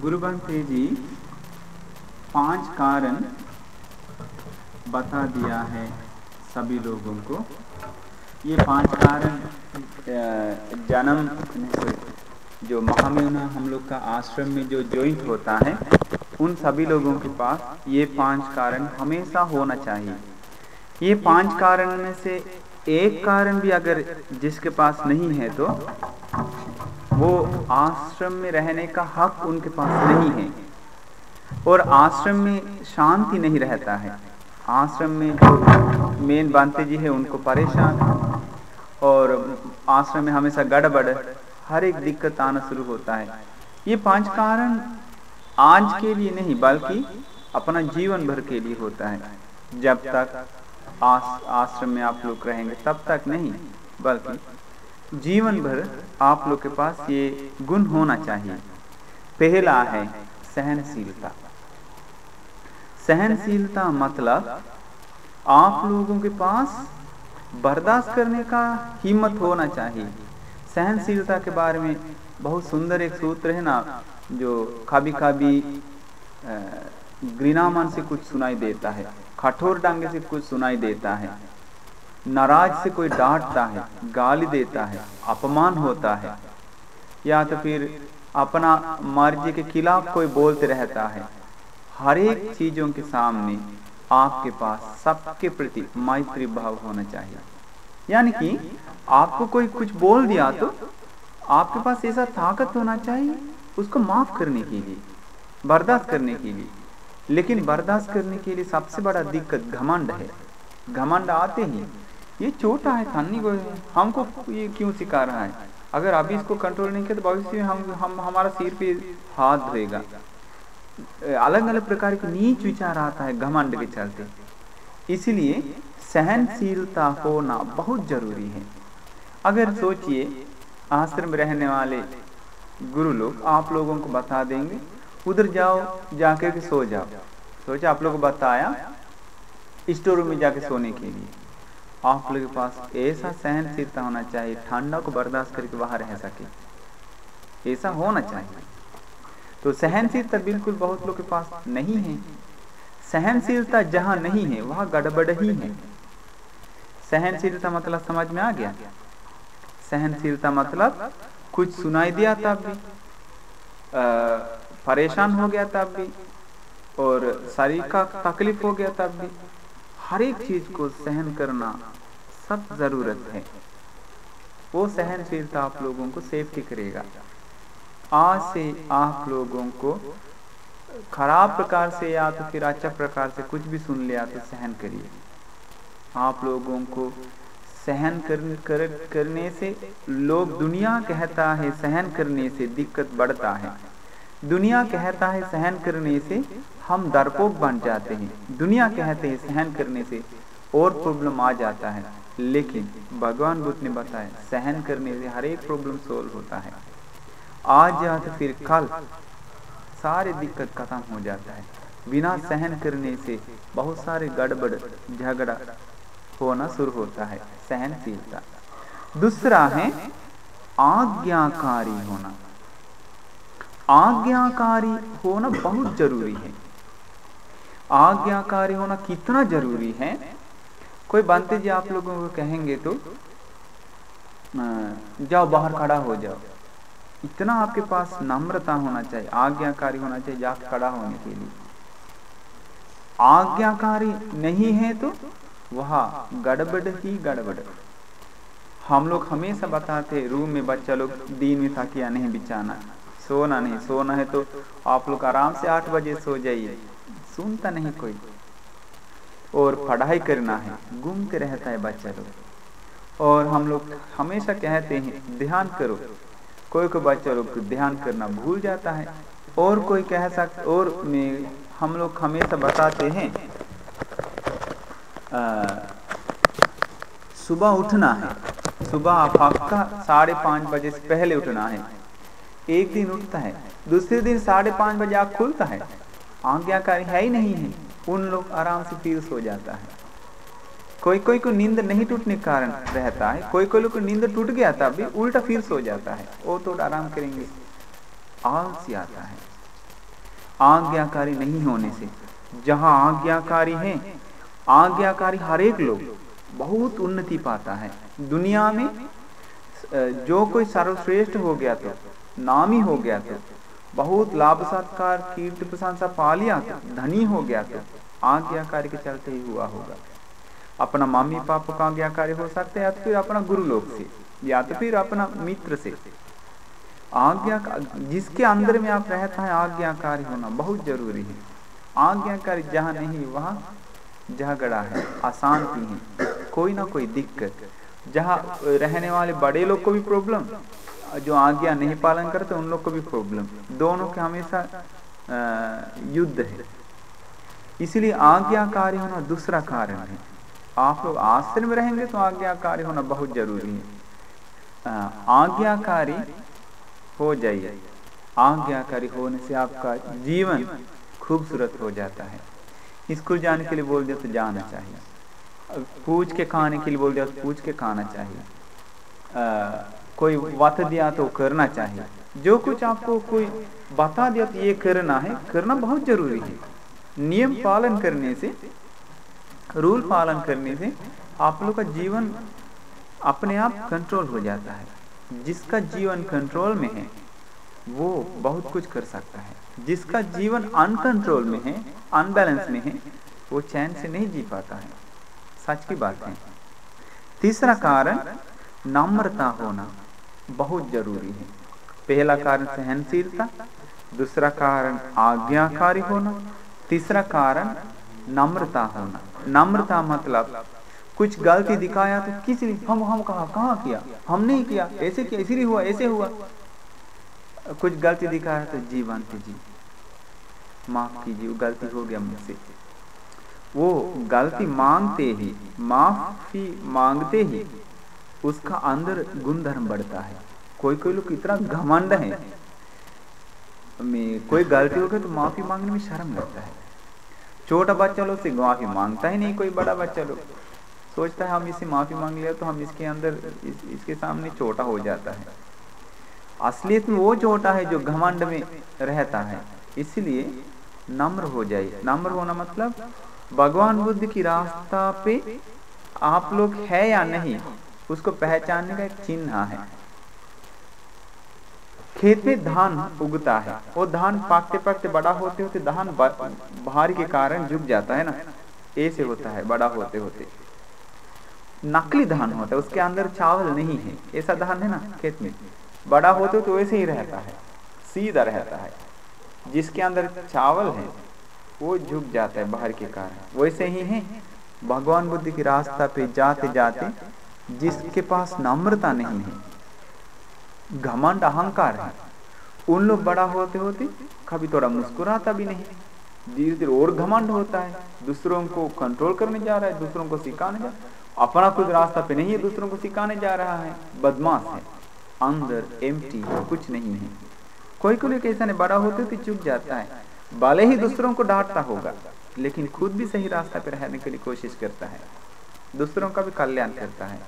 गुरु बंते जी, पाँच कारण बता दिया है सभी लोगों को। ये पाँच कारण जन्म जो महामहिना हम लोग का आश्रम में जो ज्वाइंट होता है, उन सभी लोगों के पास ये पाँच कारण हमेशा होना चाहिए। ये पाँच कारण में से एक कारण भी अगर जिसके पास नहीं है तो वो आश्रम में रहने का हक उनके पास नहीं है। और आश्रम में शांति नहीं रहता है। आश्रम में जो मेन बांते जी है, उनको परेशान और आश्रम में हमेशा गड़बड़, हर एक दिक्कत आना शुरू होता है। ये पाँच कारण आज के लिए नहीं, बल्कि अपना जीवन भर के लिए होता है। जब तक आश्रम में आप लोग रहेंगे, तब तक नहीं, बल्कि जीवन भर आप लोग के पास ये गुण होना चाहिए। पहला है सहनशीलता। सहनशीलता मतलब आप लोगों के पास बर्दाश्त करने का हिम्मत होना चाहिए। सहनशीलता के बारे में बहुत सुंदर एक सूत्र है ना, जो कभी कभी घृणामन से कुछ सुनाई देता है, कठोर डांगे से कुछ सुनाई देता है। नाराज़ से कोई डांटता है, गाली देता है, अपमान होता है। या तो फिर अपना मर्ज़ी के खिलाफ कोई बोलते रहता है। हर एक चीज़ों के सामने आपके पास सबके प्रति मैत्री भाव होना चाहिए। यानी कि आपको कोई कुछ बोल दिया तो आपके पास ऐसा ताकत होना चाहिए, उसको माफ़ करने के लिए, बर्दाश्त करने के लिए। लेकिन बर्दाश्त करने के लिए सबसे बड़ा दिक्कत घमंड है। घमंड आते ही ये छोटा है थानी को हमको ये क्यों सिखा रहा है? अगर अभी इसको कंट्रोल नहीं किया तो भविष्य में हम हम, हमारा सिर पे हाथ धोएगा अलग अलग प्रकार के नीच विचार आता है घमंड के चलते। इसलिए सहनशीलता होना बहुत ज़रूरी है। अगर सोचिए, आश्रम रहने वाले गुरु लोग आप लोगों को बता देंगे, उधर जाओ, जाके के सो जाओ। सोचे, आप लोग को बताया, स्टोर रूम में जाके सोने के लिए। आप लोग के पास ऐसा सहनशीलता होना चाहिए, ठंडा को बर्दाश्त करके वहाँ रह सके। ऐसा होना चाहिए। तो सहनशीलता बिल्कुल बहुत लोग के पास नहीं है। सहनशीलता जहाँ नहीं है, वहाँ गड़बड़ ही है। सहनशीलता मतलब समझ में आ गया? सहनशीलता मतलब कुछ सुनाई दिया तब भी परेशान हो गया तब भी, और शरीर का तकलीफ़ हो गया तब भी। हर एक चीज़ को सहन करना सब ज़रूरत है। वो सहनशीलता आप लोगों को सेफ्टी करेगा। आज से आप लोगों को खराब प्रकार से या तो फिर अच्छा प्रकार से कुछ भी सुन लिया तो सहन करिए। आप लोगों को सहन कर, कर, करने से लोग दुनिया कहता है सहन करने से दिक्कत बढ़ता है। दुनिया कहता है सहन करने से हम डरपोक बन जाते हैं। दुनिया कहते हैं सहन करने से और प्रॉब्लम आ जाता है। लेकिन भगवान बुद्ध ने बताया, सहन करने से हर एक प्रॉब्लम सोल्व होता है। आज या तो फिर कल सारे दिक्कत खत्म हो जाता है। बिना सहन करने से बहुत सारे गड़बड़, झगड़ा होना शुरू होता है। सहनशीलता। दूसरा है, आज्ञाकारी होना। आज्ञाकारी होना बहुत ज़रूरी है। आज्ञाकारी होना कितना ज़रूरी है? कोई बनते जी, आप लोगों को कहेंगे तो जाओ बाहर खड़ा हो जाओ। इतना आपके पास नम्रता होना चाहिए, आज्ञाकारी होना चाहिए आप खड़ा होने के लिए। आज्ञाकारी नहीं है तो वह गड़बड़ ही गड़बड़। हम लोग हमेशा बताते रूम में बच्चा लोग दिन में तकिया नहीं बिछाना। सोना नहीं, सोना है तो आप लोग आराम से आठ बजे सो जाइए। सुनता नहीं कोई। और पढ़ाई करना है घूमते रहता है बच्चा लोग। और हम लोग हमेशा कहते हैं, ध्यान करो। कोई कोई बच्चा लोग ध्यान करना भूल जाता है। और कोई कह सकता और में हम लोग हमेशा बताते हैं सुबह उठना है। सुबह पक्का साढ़े पाँच बजे से पहले उठना है। एक दिन उठता है, दूसरे दिन साढ़े पाँच बजे आँख खुलता है। आज्ञाकारी है ही नहीं है, उन लोग आराम से फिर सो जाता है। कोई कोई को नींद नहीं टूटने के कारण रहता है कोई कोई लोग को नींद टूट गया था अभी उल्टा फिर सो जाता है, वो तो आराम करेंगे। आलसी आता है। आज्ञाकारी नहीं होने से, जहाँ आज्ञाकारी है आज्ञाकारी हर एक लोग बहुत उन्नति पाता है। दुनिया में जो कोई सर्वश्रेष्ठ हो गया तो नामी हो गया तो। बहुत लाभ सत्कार कीर्ति प्रशंसा पा लिया तो। धनी हो गया तो। आज्ञाकारी के चलते ही हुआ होगा। अपना मम्मी पापा का आज्ञाकारी हो सकता है या तो फिर अपना गुरु लोग से, या तो फिर अपना मित्र से। आज्ञा जिसके अंदर में आप रहता है आज्ञाकारी होना बहुत ज़रूरी है। आज्ञाकारी जहाँ नहीं, वहाँ झगड़ा है, अशांति है, कोई ना कोई दिक्कत। जहाँ रहने वाले बड़े लोग को भी प्रॉब्लम जो आज्ञा नहीं पालन करते, उन लोग को भी प्रॉब्लम दोनों के हमेशा युद्ध है। इसलिए आज्ञाकारी होना दूसरा कारण है। आप लोग आश्रम में रहेंगे तो आज्ञाकारी होना बहुत ज़रूरी है। आज्ञाकारी हो जाइए। आज्ञाकारी होने से आपका जीवन खूबसूरत हो जाता है। स्कूल जाने के लिए बोल दिया तो जाना चाहिए। पूछ के खाने के लिए बोल दिया तो पूछ के खाना चाहिए। कोई वत दिया तो करना चाहिए। जो कुछ आपको कोई बता दिया तो ये करना है, करना बहुत ज़रूरी है। नियम पालन करने से, रूल पालन करने से आप लोग का जीवन अपने आप कंट्रोल हो जाता है। जिसका जीवन कंट्रोल में है, वो बहुत कुछ कर सकता है। जिसका जीवन अनकंट्रोल में है अनबैलेंस में है, वो चैन से नहीं जी पाता है। सच की बात है। तीसरा कारण नम्रता होना। बहुत ज़रूरी है। पहला कारण सहनशीलता, दूसरा कारण आज्ञाकारी होना, तीसरा कारण नम्रता होना। नम्रता मतलब कुछ गलती दिखाया तो किसी हम हम कहा कहा किया? हम नहीं किया, ऐसे किया, इसीलिए हुआ, ऐसे हुआ। कुछ गलती दिखाया तो जी मानते जी। माफ़ कीजिए, वो गलती हो गया मुझसे। वो गलती मांगते ही, माफ़ी मांगते ही उसका अंदर गुणधर्म बढ़ता है। कोई कोई लोग इतना घमंड है। कोई गलती हो गई तो माफ़ी मांगने में शर्म लगता है। छोटा बच्चा लोग से माफ़ी माँगता ही नहीं कोई बड़ा बच्चा लोग। सोचता है हम इसे माफ़ी मांग लिया तो हम इसके अंदर इस, इसके सामने छोटा हो जाता है। असलियत में वो छोटा है जो घमंड में रहता है। इसलिए नम्र हो जाए नम्र होना मतलब भगवान बुद्ध की रास्ता पे आप लोग है या नहीं? उसको पहचानने का एक चिन्ह है। खेत में धान उगता है वो धान पाकते पाकते बड़ा होते होते धान भार के कारण झुक जाता है ना। ऐसे होता है, बड़ा होते होते। नकली धान होता है, उसके अंदर चावल नहीं है। ऐसा धान है ना खेत में। बड़ा होते तो वैसे ही रहता है, सीधा रहता है। जिसके अंदर चावल है, वो झुक जाता है बाहर के कारण। वैसे ही है, भगवान बुद्ध की रास्ता पे जाते जाते जिसके पास नम्रता नहीं है, घमंड अहंकार है। उन लोग बड़ा होते होते कभी थोड़ा मुस्कुराता भी नहीं। धीरे धीरे और घमंड होता है। दूसरों को कंट्रोल करने जा रहा है, दूसरों को सिखाने जा अपना खुद रास्ता पे नहीं है, दूसरों को सिखाने जा रहा है। बदमाश है। अंदर एम्प्टी कुछ नहीं है। कोई कोई कैसा नहीं, बड़ा होते तो चुप जाता है। भले ही दूसरों को डांटता होगा, लेकिन खुद भी सही रास्ता पे रहने के लिए कोशिश करता है। दूसरों का भी कल्याण करता है।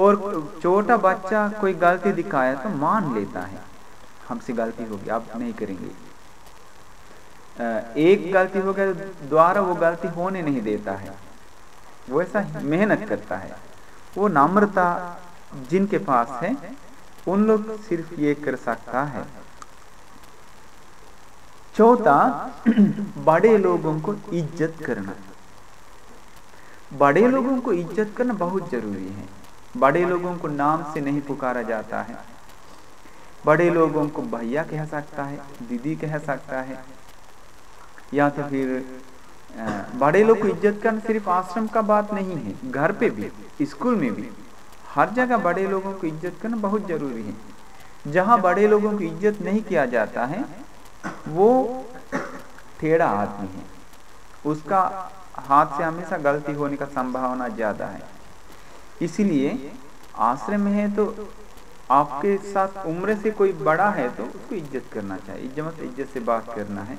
और छोटा बच्चा कोई गलती दिखाया तो मान लेता है। हमसे गलती होगी, आप नहीं करेंगे। एक गलती हो गया तो द्वारा वो गलती होने नहीं देता है। वो ऐसा मेहनत करता है। वो नम्रता जिनके पास है, उन लोग सिर्फ़ ये कर सकता है। चौथा, बड़े लोगों को इज़्ज़त करना। बड़े लोगों को इज़्ज़त करना बहुत ज़रूरी है। बड़े लोगों को नाम से नहीं पुकारा जाता है। बड़े लोगों को भैया कह सकता है, दीदी कह सकता है। या तो फिर बड़े लोग को इज़्ज़त करना सिर्फ़ आश्रम का बात नहीं है, घर पे भी, स्कूल में भी। हर जगह बड़े लोगों को इज़्ज़त करना बहुत ज़रूरी है। जहाँ बड़े लोगों की इज़्ज़त नहीं किया जाता है, वो टेढ़ा आदमी है। उसका हाथ से हमेशा गलती होने का संभावना ज़्यादा है। इसलिए आश्रम में है तो आपके साथ उम्र से कोई बड़ा है तो उसको इज़्ज़त करना चाहिए, इज़्ज़त इज़्ज़त से बात करना है।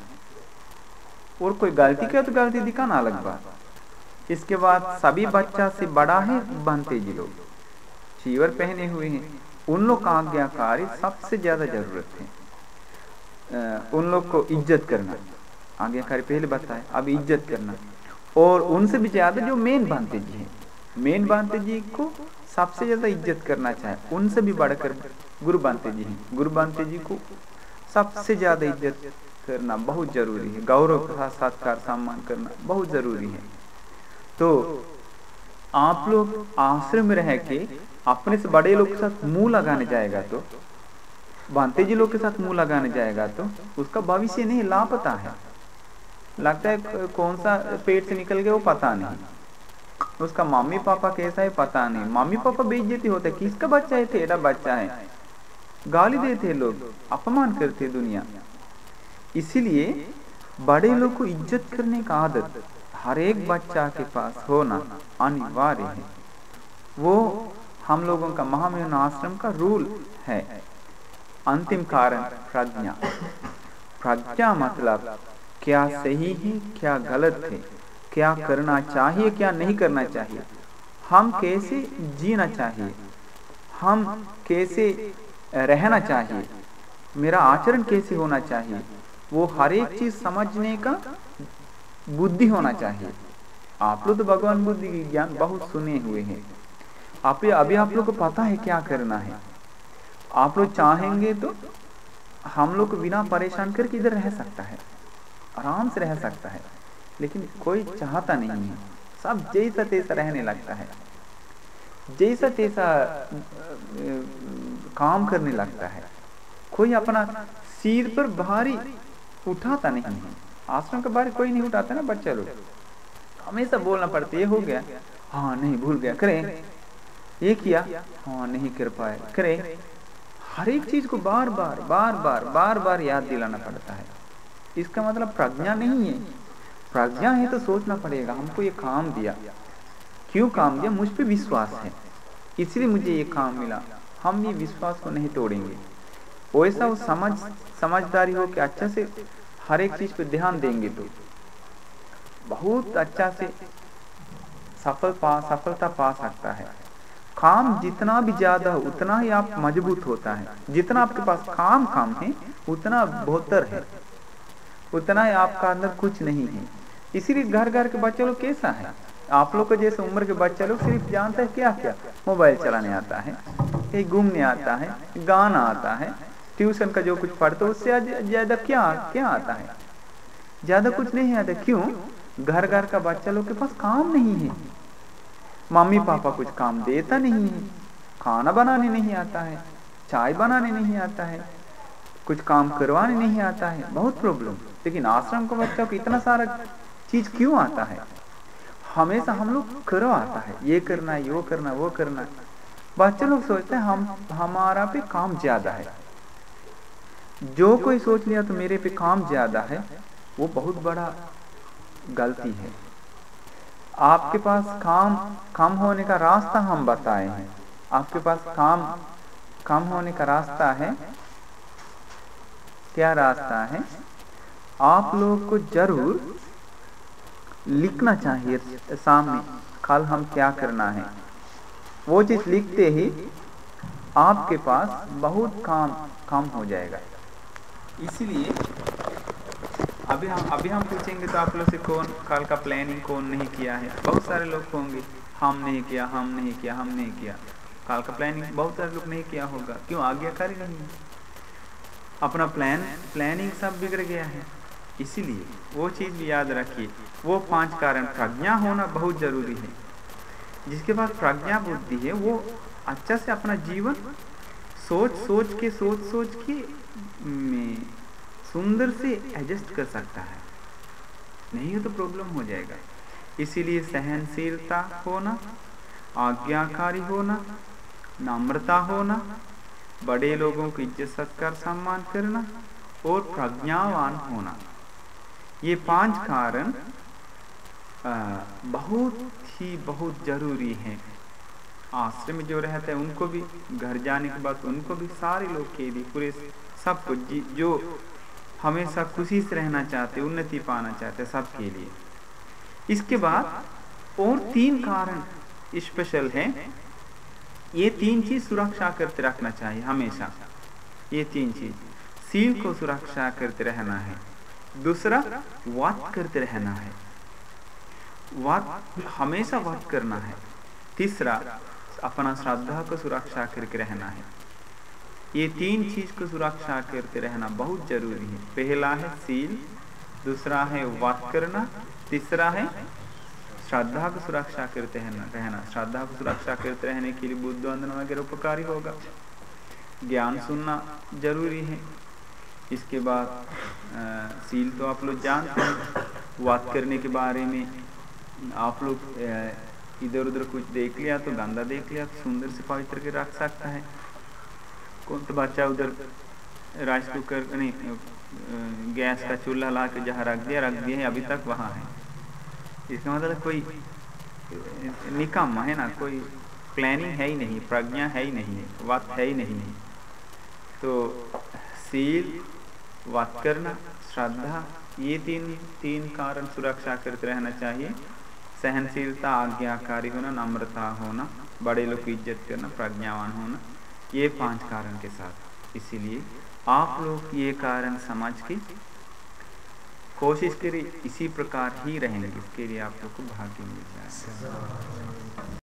और कोई गलती करे तो गलती दिखाना अलग बात। इसके बाद सभी बच्चा से बड़ा है, बनते जी लोग। चीवर पहने हुए हैं। उन लोग का आज्ञाकारी सबसे ज़्यादा ज़रूरत है। उन लोग को इज़्ज़त करना। आज्ञाकारी पहले बताए, अब इज़्ज़त करना। और उनसे भी ज़्यादा जो मेन बांते जी हैं। मेन बांते जी को सबसे ज़्यादा इज़्ज़त करना चाहे, उनसे भी बढ़कर गुरु बांते जी हैं। गुरु बांते जी को सबसे ज़्यादा इज़्ज़त करना बहुत ज़रूरी है। गौरव के साथ सत्कार, सम्मान करना बहुत ज़रूरी है। तो आप लोग आश्रम में रह के अपने से बड़े लोग के साथ मुँह लगाने जाएगा तो बांते जी लोग के साथ मुँह लगाने जाएगा तो उसका भविष्य नहीं, लापता है। लगता है कौन सा पेट से निकल गया वो पता नहीं। उसका मम्मी पापा कैसा है पता नहीं। मम्मी पापा बेइज्जती होते, किसका बच्चा है? तेरा बच्चा है। गाली देते लोग, अपमान करते दुनिया। इसीलिए बड़े लोग को इज़्ज़त करने का आदत हर एक बच्चा के पास होना अनिवार्य है। वो हम लोगों का महामहिन आश्रम का रूल है। अंतिम कारण प्रज्ञा। प्रज्ञा मतलब क्या सही है, क्या गलत है? क्या करना चाहिए, क्या नहीं करना चाहिए? हम कैसे जीना चाहिए? हम कैसे रहना चाहिए? मेरा आचरण कैसे होना चाहिए? वो हर एक चीज़ समझने का बुद्धि होना चाहिए। आप लोग तो भगवान बुद्धि की ज्ञान बहुत सुने हुए हैं। आप अभी आप लोग को पता है क्या करना है? आप लोग चाहेंगे तो हम लोग बिना परेशान करके इधर रह सकता है। आराम से रह सकता है। लेकिन कोई चाहता नहीं है। सब जैसा तैसा रहने लगता है। जैसा तैसा काम करने लगता है। कोई अपना सिर पर भारी उठाता नहीं है। आश्रम के बारे कोई नहीं उठाता ना बच्चा लोग। हमेशा बोलना पड़ता, ये हो गया। हाँ नहीं, भूल गया। करे। ये किया? हाँ नहीं कर पाए। करे। हर एक चीज़ को बार बार बार बार बार बार याद दिलाना पड़ता है। इसका मतलब प्रज्ञा नहीं है। प्रज्ञा है तो सोचना पड़ेगा, हमको ये काम दिया। क्यों काम दिया? मुझ पर विश्वास है। इसलिए मुझे ये काम मिला। हम ये विश्वास को नहीं तोड़ेंगे। वैसा वो समझ समझदारी हो कि अच्छा से हर एक चीज़ पे ध्यान देंगे तो। बहुत अच्छा से सफल पा, सफलता पा सकता है। काम जितना भी ज़्यादा हो, उतना ही आप मज़बूत होता है। जितना आपके पास काम काम है, उतना बेहतर है। उतना ही आपका अंदर कुछ नहीं है। इसीलिए घर घर के बच्चे लोग कैसा है? आप लोग के जैसे उम्र के बच्चे लोग सिर्फ़ जानते हैं क्या क्या? मोबाइल चलाने आता है घूमने आता है, गाना आता है, ट्यूशन का जो कुछ पढ़ते उससे ज़्यादा क्या क्या आता है? ज़्यादा कुछ नहीं आता, क्यों? घर घर का बच्चा लोग के पास काम नहीं है। मम्मी पापा कुछ काम देता नहीं है, खाना बनाने नहीं आता है, चाय बनाने नहीं आता है, कुछ काम करवाने नहीं आता है, बहुत प्रॉब्लम लेकिन आश्रम का बच्चा को इतना सारा चीज़ क्यों आता है? हमेशा हम लोग करो आता है। ये करना है वो करना वो करना बच्चे लोग सोचते हैं, हम, हमारा पे काम ज़्यादा है। जो कोई सोच लिया तो मेरे पे काम ज़्यादा है, वो बहुत बड़ा गलती है। आपके पास काम, कम होने का रास्ता हम बताए हैं। आपके पास काम, कम होने का रास्ता है। क्या रास्ता है? आप लोग को ज़रूर लिखना चाहिए। सामने कल हम क्या करना है? वो चीज़ लिखते ही आपके पास बहुत काम काम हो जाएगा। इसीलिए अभी हम अभी हम पूछेंगे तो आप लोग से कौन, कल का प्लानिंग कौन नहीं किया है? बहुत सारे लोग होंगे, हम नहीं किया, हम नहीं किया, हम नहीं किया। कल का प्लानिंग बहुत सारे लोग नहीं किया होगा। क्यों? आज्ञाकारी नहीं। अपना प्लान प्लानिंग सब बिगड़ गया है। इसीलिए वो चीज़ भी याद रखिए, वो पाँच कारण प्रज्ञा होना बहुत ज़रूरी है। जिसके पास प्रज्ञा बुद्धि है, वो अच्छा से अपना जीवन सोच सोच के, सोच सोच के में सुंदर से एडजस्ट कर सकता है। नहीं हो तो प्रॉब्लम हो जाएगा। इसीलिए सहनशीलता होना, आज्ञाकारी होना, नम्रता होना, बड़े लोगों की इज़्ज़त, सत्कार, सम्मान करना और प्रज्ञावान होना। ये पाँच कारण बहुत ही बहुत ज़रूरी है। आश्रम में जो रहते हैं, उनको भी, घर जाने के बाद उनको भी सारे लोग के लिए पूरे सबको जो हमेशा खुशी से रहना चाहते, उन्नति पाना चाहते सबके लिए। इसके बाद, और तीन कारण स्पेशल है। ये तीन चीज़ सुरक्षा करते रखना चाहिए हमेशा। ये तीन चीज़। सील को सुरक्षा करते रहना है। दूसरा वाद करते रहना है। वाद हमेशा वाद करना है। तीसरा, अपना श्रद्धा को सुरक्षा करके रहना है। ये तीन चीज़ को सुरक्षा करते रहना बहुत ज़रूरी है। पहला है सील, दूसरा है वाद करना, तीसरा है श्रद्धा को सुरक्षा करते रहना रहना। श्रद्धा को सुरक्षा करते रहने के लिए बुद्ध वंदन वगैरह उपकारी होगा। ज्ञान सुनना ज़रूरी है। इसके बाद सील तो आप लोग जानते हैं। वाद करने के बारे में आप लोग इधर उधर कुछ देख लिया तो गंदा देख लिया तो सुंदर से पवित्र के रख सकता है। कौन तो बच्चा उधर राइस कुकर, नहीं गैस का चूल्हा ला के जहाँ रख दिया रख दिया है, अभी तक वहाँ है। इसका मतलब कोई निकम्मा है ना, कोई प्लानिंग है ही नहीं, प्रज्ञा है ही नहीं, वक्त है ही नहीं। तो सील वत करना श्रद्धा, ये तीन तीन कारण सुरक्षा करते रहना चाहिए। सहनशीलता, आज्ञाकारी होना, नम्रता होना, बड़े लोग की इज़्ज़त करना, प्रज्ञावान होना, ये पाँच कारण के साथ। इसीलिए आप लोग ये कारण समझ के कोशिश करिए, इसी प्रकार ही रहेंगे, इसके लिए आप लोग को भाग्य मिल जाए